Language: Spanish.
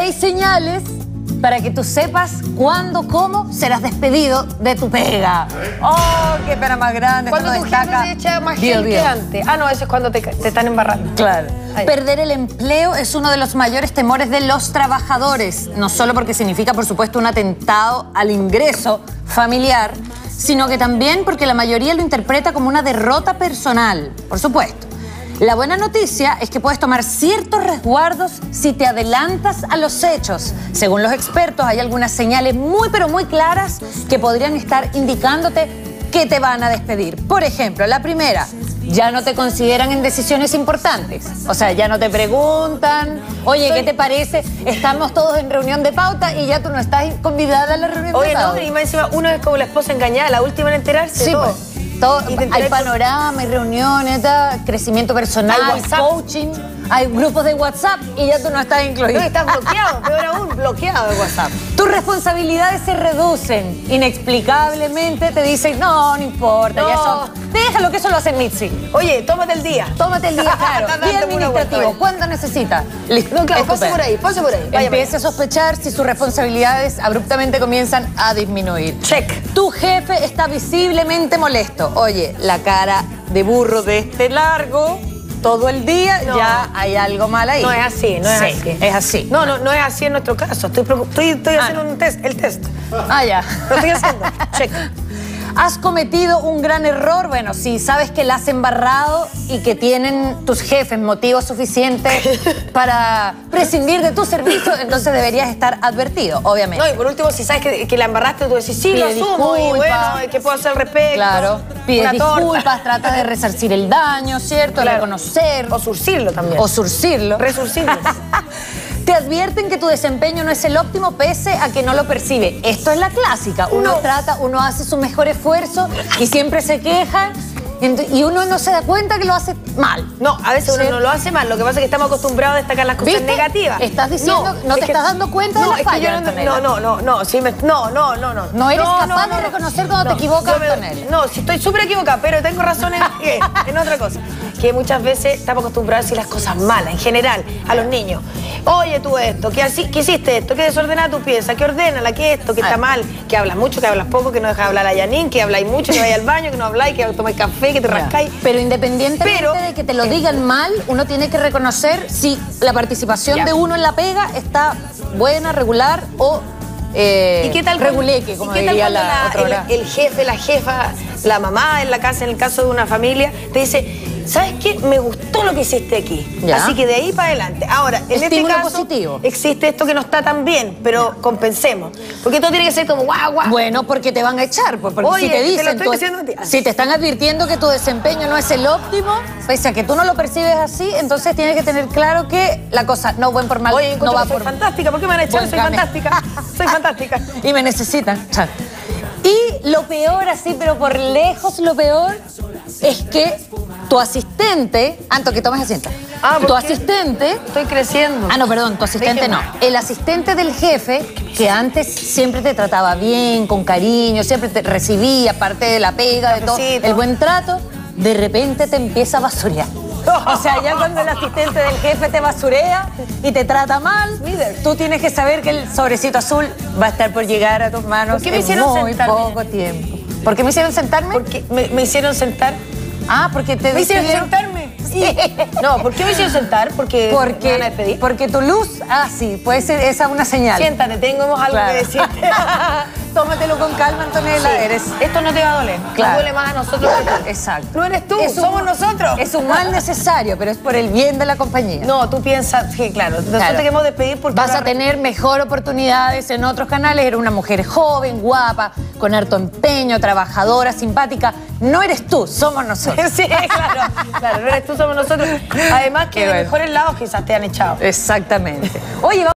Seis señales para que tú sepas cuándo, cómo serás despedido de tu pega. ¡Oh, qué pena más grande! Cuando tu jefe se echa más Dio, gel que dio. antes. Ah, no, eso es cuando te, te están embarrando. Claro. Ahí. Perder el empleo es uno de los mayores temores de los trabajadores, no solo porque significa, por supuesto, un atentado al ingreso familiar, sino que también porque la mayoría lo interpreta como una derrota personal, por supuesto. La buena noticia es que puedes tomar ciertos resguardos si te adelantas a los hechos. Según los expertos, hay algunas señales muy pero muy claras que podrían estar indicándote que te van a despedir. Por ejemplo, la primera, ya no te consideran en decisiones importantes. O sea, ya no te preguntan, oye, ¿qué te parece? Estamos todos en reunión de pauta y ya tú no estás convidada a la reunión Oye, de no, pauta. y más encima uno es como la esposa engañada, la última en enterarse. Sí, todo. pues. Todo, hay panorama, hay reuniones, da, crecimiento personal, Hay coaching, hay grupos de WhatsApp y ya tú no estás incluido. No, estás bloqueado, peor aún, bloqueado de WhatsApp. Tus responsabilidades se reducen. Inexplicablemente te dicen, no, no importa, ya No. son. Déjalo que eso lo hace Mitzi. Oye, tómate el día. Tómate el día, claro. Día administrativo. ¿Cuánto necesita? Listo. No, claro, pase por ahí, pase por ahí. Vaya, Empiece a sospechar si sus responsabilidades abruptamente comienzan a disminuir. Check. Tu jefe está visiblemente molesto. Oye, la cara de burro de este largo todo el día, No. ya hay algo mal ahí. No es así, no es Sí, así. Es así. No, no, no es así en nuestro caso. Estoy, estoy, estoy Ah, haciendo un test, el test. Ah, ya. Lo estoy haciendo. Check. ¿Has cometido un gran error? Bueno, si sabes que la has embarrado y que tienen tus jefes motivos suficientes para prescindir de tu servicio, entonces deberías estar advertido, obviamente. No, y por último, si sabes que, que la embarraste, tú decís, sí, Pide lo asumo. Y disculpas. bueno, ¿qué puedo hacer al respecto? Claro, pides disculpas, tratas de resarcir el daño, ¿cierto? Claro. Reconocer O surcirlo también. o surcirlo. Resurcirlo. Te advierten que tu desempeño no es el óptimo pese a que no lo percibe. Esto es la clásica. Uno No. trata, uno hace su mejor esfuerzo y siempre se quejan y uno no se da cuenta que lo hace mal. No, a veces uno Sí. no lo hace mal. Lo que pasa es que estamos acostumbrados a destacar las cosas ¿Viste? negativas. Estás diciendo- no te es que- estás dando cuenta de no, la es que yo no, no, no, no, no, sí me- no, no, no, no. No eres capaz no, de no, reconocer cuando te equivocas, Antonella. No, sí estoy súper equivocada, pero tengo razón en, ¿qué? en otra cosa. Que muchas veces estamos acostumbrados a decir las cosas malas, en general, a los niños. Oye, tú esto, que así, que hiciste esto, que desordenada tu pieza, que ordénala, que esto, que Ah. está mal, que hablas mucho, que hablas poco, que no dejas hablar a Yanin, que habláis mucho, que vais al baño, que no habláis, que tomáis café, que te rascáis. Pero independientemente Pero- de que te lo digan mal, uno tiene que reconocer si la participación Ya. de uno en la pega está buena, regular o eh, ¿Y qué tal reguleque, como ¿y qué tal diría la, el jefe, la jefa, la mamá en la casa, en el caso de una familia, te dice, ¿sabes qué? Me gustó lo que hiciste aquí. Ya. Así que de ahí para adelante. Ahora, en este Estímulo caso, positivo. existe esto que no está tan bien, pero compensemos. Porque todo tiene que ser como guau, guau. Bueno, porque te van a echar, pues, porque Oye, si te te lo dicen, estoy tú- si te están advirtiendo que tu desempeño no es el óptimo, pese a que tú no lo percibes así, entonces tienes que tener claro que la cosa no buen por mal, Oye, no va soy por fantástica. ¿Por qué me van a echar? buen Soy fantástica. Soy fantástica. y me necesitan. Chao. Y lo peor, así, pero por lejos lo peor, es que tu asistente, Anto, que tomes asiento. Ah, ¿por tu qué? asistente Estoy creciendo. Ah, no, perdón, tu asistente no. El asistente del jefe, que antes siempre te trataba bien, con cariño, siempre te recibía parte de la pega, de todo, el buen trato, de repente te empieza a basurear. O sea, ya cuando el asistente del jefe te basurea y te trata mal, tú tienes que saber que el sobrecito azul va a estar por llegar a tus manos ¿Por qué me en hicieron muy sentarme? poco tiempo. ¿Por qué me hicieron sentarme? Porque me, me hicieron sentar. Ah, porque te ¿Me hicieron sentarme? No, ¿por qué me hicieron sentar? Porque, me van a Porque, despedir. porque tu luz, ah, sí, puede ser esa una señal. Siéntate, tengo algo Claro. que decirte. Tómatelo con calma, Antonella. Sí. Eres. Esto no te va a doler. Claro. Nos duele más a nosotros que. Exacto. No eres tú, Es un- somos nosotros. Es un mal necesario, pero es por el bien de la compañía. No, tú piensas que, claro, nosotros Claro. te queremos despedir porque... Vas a tener mejor oportunidades en otros canales. Eres una mujer joven, guapa, con harto empeño, trabajadora, simpática. No eres tú, somos nosotros. Sí, claro, claro, no eres tú, somos nosotros. Además que Qué de bueno. mejores lados quizás te han echado. Exactamente. Oye,